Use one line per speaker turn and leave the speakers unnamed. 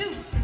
two,